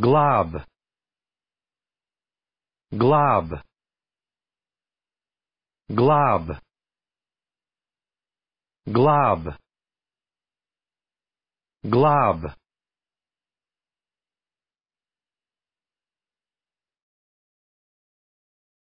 glob. Glob. Glob. Glob. Glob.